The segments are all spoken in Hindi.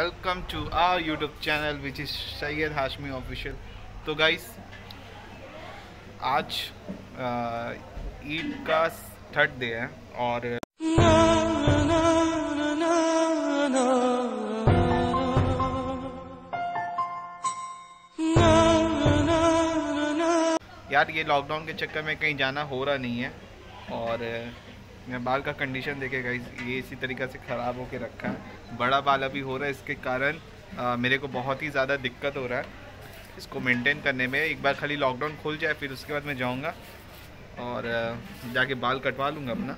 Welcome to our YouTube channel which is Syed Hashmi official तो गाइस आज ईद का थर्ड डे है, और यार, ये लॉकडाउन के चक्कर में कहीं जाना हो रहा नहीं है, और बाल का कंडीशन देखे गई ये इसी तरीक़े से ख़राब होके रखा है। बड़ा बाल अभी हो रहा है इसके कारण आ, मेरे को बहुत ही ज़्यादा दिक्कत हो रहा है इसको मेंटेन करने में। एक बार खाली लॉकडाउन खुल जाए फिर उसके बाद मैं जाऊँगा और जाके बाल कटवा लूँगा अपना।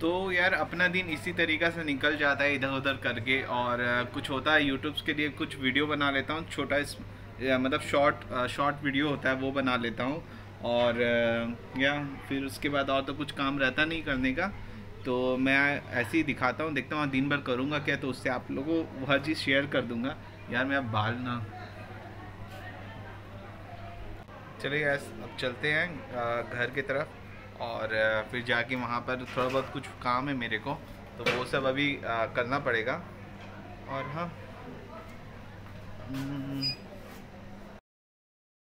तो यार अपना दिन इसी तरीक़ा से निकल जाता है इधर उधर करके और कुछ होता है यूट्यूब्स के लिए कुछ वीडियो बना लेता हूँ छोटा इस मतलब शॉर्ट शॉर्ट वीडियो होता है वो बना लेता हूँ। और या फिर उसके बाद और तो कुछ काम रहता नहीं करने का। तो मैं ऐसे ही दिखाता हूँ देखता हूँ दिन भर करूँगा क्या तो उससे आप लोगों को हर चीज़ शेयर कर दूँगा। यार मैं अब बाल ना चलिए अब चलते हैं घर की तरफ़। और फिर जाके वहाँ पर थोड़ा बहुत कुछ काम है मेरे को तो वो सब अभी करना पड़ेगा। और हाँ। हम्म,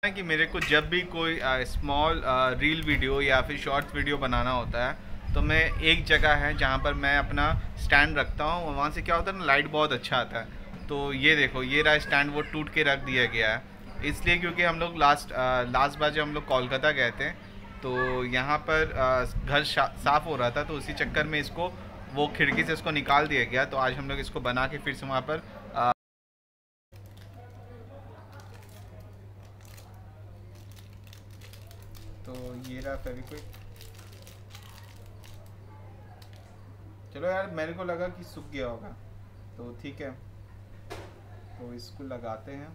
कि मेरे को जब भी कोई स्मॉल रील वीडियो या फिर शॉर्ट वीडियो बनाना होता है तो मैं एक जगह है जहाँ पर मैं अपना स्टैंड रखता हूँ। वहाँ से क्या होता है ना लाइट बहुत अच्छा आता है। तो ये देखो ये रहा स्टैंड वो टूट के रख दिया गया है। इसलिए क्योंकि हम लोग लास्ट आ, लास्ट बार जब हम लोग कोलकाता गए थे तो यहाँ पर घर साफ़ हो रहा था तो उसी चक्कर में इसको वो खिड़की से इसको निकाल दिया गया। तो आज हम लोग इसको बना के फिर से वहाँ पर तो ये रहा फेविक्विक चलो यार, मेरे को लगा कि सूख गया होगा। तो ठीक है। तो इसको लगाते हैं।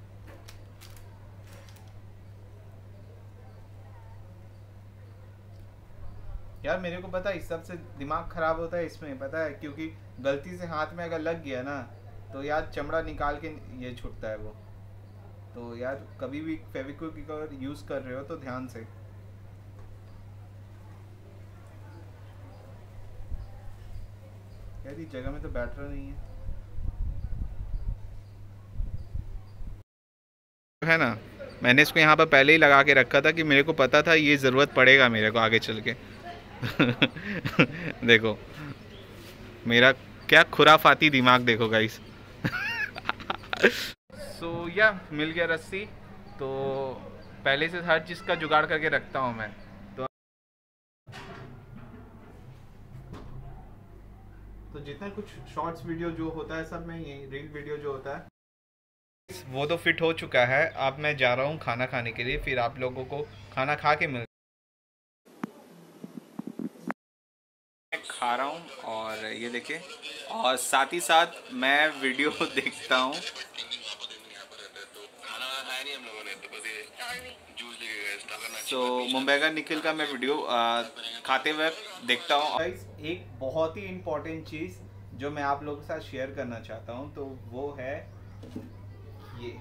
यार, मेरे को पता है, इस सबसे दिमाग खराब होता है इसमें, पता है, क्योंकि गलती से हाथ में अगर लग गया ना तो यार चमड़ा निकाल के ये छुटता है वो। तो यार, कभी भी फेविक्विक यूज़ कर रहे हो तो ध्यान से। यार जगह में तो बैठ रहा नहीं है। है ना? मैंने इसको यहाँ पर पहले ही लगा के रखा था कि मेरे को पता था ये ज़रूरत पड़ेगा मेरे को आगे चल के। देखो, मेरा क्या खुराफाती दिमाग देखो गाइस सो या मिल गया रस्सी। तो पहले से हर चीज़ का जुगाड़ करके रखता हूँ मैं। तो जितना कुछ शॉर्ट्स वीडियो जो होता है सब में यही रील वीडियो जो होता है। वो तो फिट हो चुका है। अब मैं जा रहा हूँ खाना खाने के लिए फिर आप लोगों को खाना खा के मिल मैं खा रहा हूँ और ये देखिए और साथ ही साथ मैं वीडियो देखता हूँ। तो मुंबई का निखिल का मैं वीडियो आ, खाते हुए देखता हूँ। एक बहुत ही इम्पोर्टेंट चीज़ जो मैं आप लोगों के साथ शेयर करना चाहता हूँ तो वो है ये।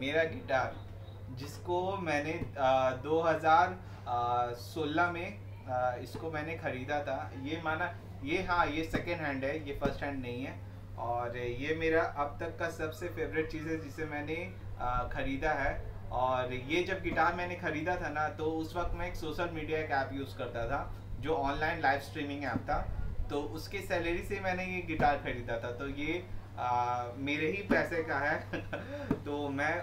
मेरा गिटार जिसको मैंने आ, 2016 में आ, इसको मैंने ख़रीदा था। ये माना ये हाँ ये सेकेंड हैंड है ये फ़र्स्ट हैंड नहीं है। और ये मेरा अब तक का सबसे फेवरेट चीज़ है जिसे मैंने ख़रीदा है। और ये जब गिटार मैंने ख़रीदा था ना तो उस वक्त मैं एक सोशल मीडिया एक ऐप यूज़ करता था जो ऑनलाइन लाइव स्ट्रीमिंग ऐप था। तो उसके सैलरी से मैंने ये गिटार ख़रीदा था। तो ये आ, मेरे ही पैसे का है। तो मैं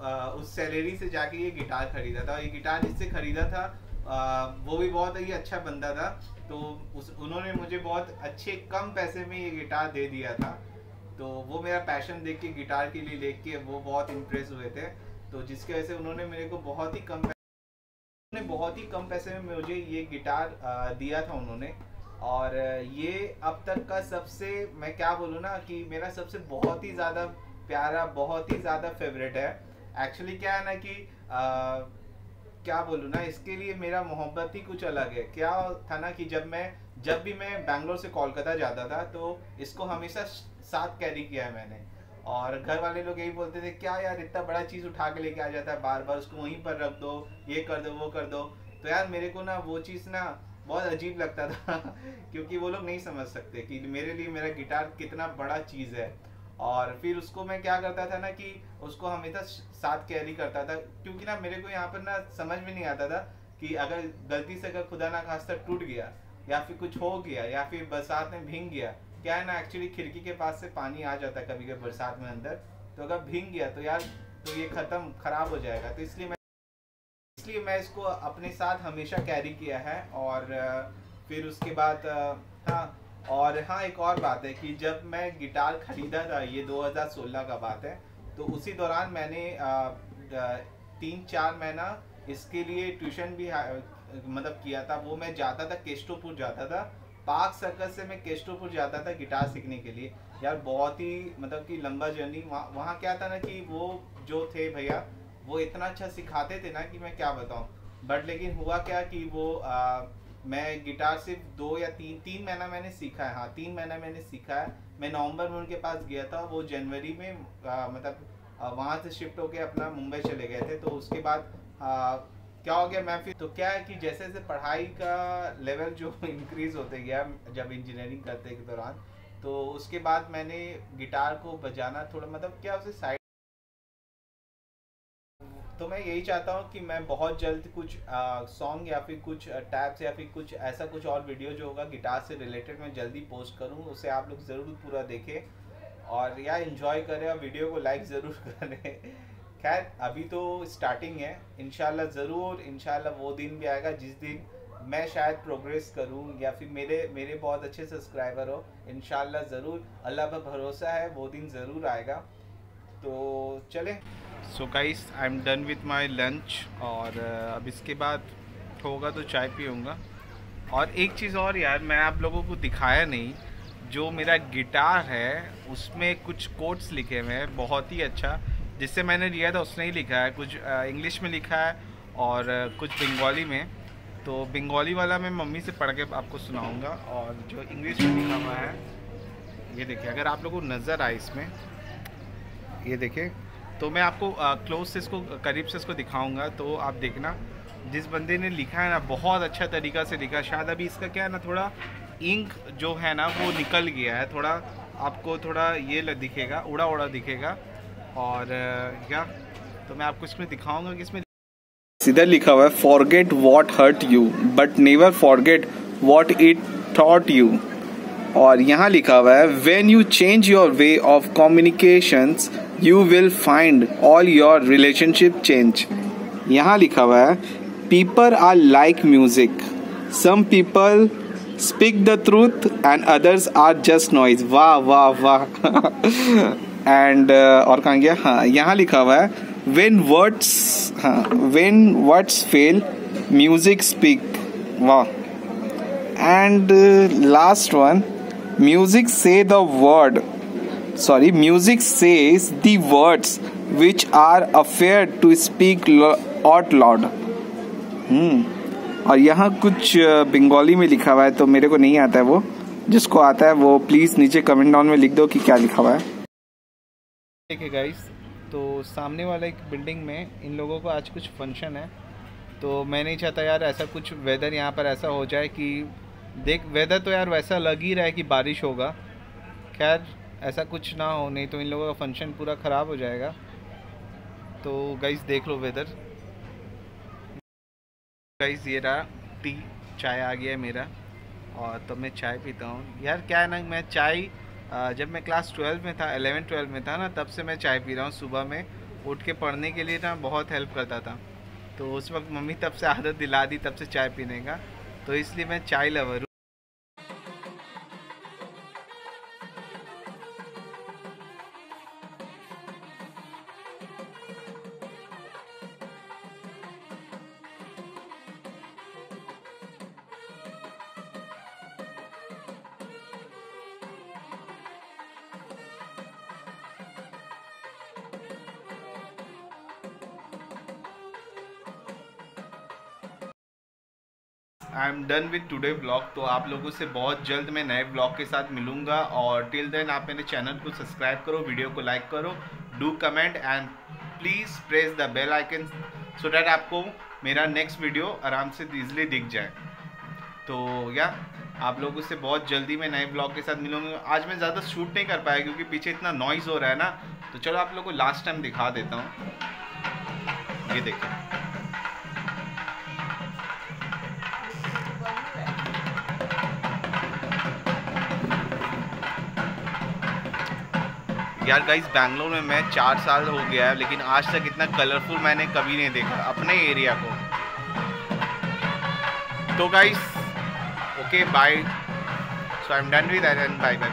आ, उस सैलरी से जाके ये गिटार ख़रीदा था। ये गिटार जिससे ख़रीदा था आ, वो भी बहुत ही अच्छा बंदा था। तो उस उन्होंने मुझे बहुत अच्छे कम पैसे में ये गिटार दे दिया था। तो वो मेरा पैशन देख के गिटार के लिए देख के वो बहुत इम्प्रेस हुए थे। तो जिसकी वजह से उन्होंने मेरे को बहुत ही कम उन्होंने बहुत ही कम पैसे में मुझे ये गिटार दिया था उन्होंने। और ये अब तक का सबसे मैं क्या बोलूँ ना कि मेरा सबसे बहुत ही ज़्यादा प्यारा बहुत ही ज़्यादा फेवरेट है। एक्चुअली क्या है ना कि आ, क्या बोलूँ ना इसके लिए मेरा मोहब्बत ही कुछ अलग है। क्या था ना कि जब मैं जब भी मैं बैंगलोर से कोलकाता जाता था तो इसको हमेशा साथ कैरी किया है मैंने। और घर वाले लोग यही बोलते थे, क्या यार, इतना बड़ा चीज़ उठा के लेके आ जाता है बार बार उसको वहीं पर रख दो, ये कर दो, वो कर दो। तो यार, मेरे को ना वो चीज़ ना बहुत अजीब लगता था, क्योंकि वो लोग नहीं समझ सकते कि मेरे लिए मेरा गिटार कितना बड़ा चीज़ है। और फिर उसको मैं क्या करता था ना कि उसको हमेशा साथ कैरी करता था, क्योंकि ना मेरे को यहाँ पर ना समझ में नहीं आता था कि अगर गलती से अगर खुदा ना खास्ता टूट गया, या फिर कुछ हो गया, या फिर बरसात में भींग गया क्या है ना एक्चुअली खिड़की के पास से पानी आ जाता है कभी कभी बरसात में अंदर। तो अगर भींग गया तो यार तो ये ख़त्म, ख़राब हो जाएगा। तो इसलिए मैं इसलिए मैं इसको अपने साथ हमेशा कैरी किया है और, फिर उसके बाद हाँ और हाँ एक और बात है कि जब मैं गिटार ख़रीदा था, ये 2016 का बात है तो उसी दौरान मैंने तीन चार महीना इसके लिए ट्यूशन भी मतलब किया था। वो मैं जाता था केस्टोपुर जाता था पार्क सर्कल से मैं केस्टोपुर जाता था गिटार सीखने के लिए। यार बहुत ही मतलब कि लंबा जर्नी। वहाँ वहाँ क्या था ना कि वो जो थे भैया वो इतना अच्छा सिखाते थे ना कि मैं क्या बताऊँ। बट लेकिन हुआ क्या कि वो आ, मैं गिटार सिर्फ़ दो या तीन तीन महीना मैंने सीखा है। हाँ तीन महीना मैंने सीखा है। मैं नवंबर में उनके पास गया था। वो जनवरी में आ, मतलब वहाँ से शिफ्ट होके अपना मुंबई चले गए थे। तो उसके बाद क्या हो गया, मैं फिर तो क्या है कि जैसे जैसे पढ़ाई का लेवल जो इंक्रीज होते गया, जब इंजीनियरिंग करते के दौरान तो उसके बाद मैंने गिटार को बजाना थोड़ा मतलब क्या उसे साइड तो मैं यही चाहता हूँ कि मैं बहुत जल्द कुछ सॉन्ग या फिर कुछ टैब्स या फिर कुछ ऐसा कुछ और वीडियो जो होगा गिटार से रिलेटेड मैं जल्दी पोस्ट करूँ, उसे आप लोग ज़रूर पूरा देखें और या इन्जॉय करें और वीडियो को लाइक ज़रूर करें। खैर, अभी तो स्टार्टिंग है। इनशाला ज़रूर इनशाला वो दिन भी आएगा जिस दिन मैं शायद प्रोग्रेस करूँ या फिर मेरे मेरे बहुत अच्छे सब्सक्राइबर हो। इनशाला ज़रूर, अल्लाह पर भरोसा है, वो दिन ज़रूर आएगा। तो चले। So guys I am done with my lunch और अब इसके बाद होगा तो चाय पीऊँगा। और एक चीज़ और यार, मैं आप लोगों को दिखाया नहीं, जो मेरा गिटार है, उसमें कुछ कोट्स लिखे हुए हैं, बहुत ही अच्छा। जिससे मैंने लिया था, उसने ही लिखा है। कुछ इंग्लिश में लिखा है और कुछ बंगाली में। तो बंगाली वाला मैं मम्मी से पढ़ के आपको सुनाऊँगा और जो इंग्लिश में लिखा हुआ है, ये देखिए, अगर आप लोगों को नज़र आए इसमें, ये देखें तो मैं आपको क्लोज से इसको, करीब से इसको दिखाऊँगा तो आप देखना। जिस बंदे ने लिखा है ना, बहुत अच्छा तरीका से लिखा। शायद अभी इसका क्या है ना, थोड़ा इंक जो है ना, वो निकल गया है। थोड़ा आपको थोड़ा ये दिखेगा उड़ा उड़ा दिखेगा। और क्या? तो मैं आपको इसमें दिखाऊँगा कि इसमें सीधा लिखा हुआ है forget what hurt you but never forget what it thought you और यहाँ लिखा हुआ है when you change your way of communication you will find all your relationship change यहाँ लिखा हुआ है people are like music some people speak the truth and others are just noise वाह वाह वाह। एंड uh, और कहा गया? हाँ यहाँ लिखा हुआ है वेन वर्ड्स हाँ when words fail music speak वाह। एंड लास्ट वन म्यूज़िक से the word sorry music the words which are afraid to speak out loud hmm और यहाँ कुछ बंगाली uh, में लिखा हुआ है तो मेरे को नहीं आता है वो। जिसको आता है वो प्लीज़ नीचे कमेंट डाउन में लिख दो कि क्या लिखा हुआ है। देखिए गाइस तो सामने वाला एक बिल्डिंग में इन लोगों को आज कुछ फ़ंक्शन है। तो मैं नहीं चाहता यार ऐसा कुछ वेदर यहाँ पर ऐसा हो जाए कि देख वेदर तो यार वैसा लग ही रहा है कि बारिश होगा। खैर, ऐसा कुछ ना हो, नहीं तो इन लोगों का फ़ंक्शन पूरा ख़राब हो जाएगा। तो गाइस देख लो वेदर गाइस ये रहा टी चाय आ गया है मेरा। और तो मैं चाय पीता हूँ। यार क्या है ना, मैं चाय जब मैं क्लास ट्वेल्व में था एलेवन ट्वेल्व में था ना, तब से मैं चाय पी रहा हूँ सुबह में। उठ के पढ़ने के लिए ना बहुत हेल्प करता था। तो उस वक्त मम्मी तब से आदत दिला दी तब से चाय पीने का। तो इसलिए मैं चाय lover I am done with today blog तो आप लोगों से बहुत जल्द मैं नए ब्लॉग के साथ मिलूँगा और टिल देन आप मेरे चैनल को सब्सक्राइब करो वीडियो को लाइक करो do comment and please press the bell icon so that आपको मेरा नेक्स्ट वीडियो आराम से ईजिली दिख जाए। तो या, आप लोगों से बहुत जल्दी मैं नए ब्लॉग के साथ मिलूँगा। आज मैं ज़्यादा शूट नहीं कर पाया क्योंकि पीछे इतना नॉइज़ हो रहा है ना तो चलो आप लोगों को लास्ट टाइम दिखा देता हूँ। ये देखिए। यार गाइस बैंगलोर में मैं चार साल हो गया है, लेकिन आज तक इतना कलरफुल मैंने कभी नहीं देखा अपने एरिया को। तो guys okay bye so I am done with and bye bye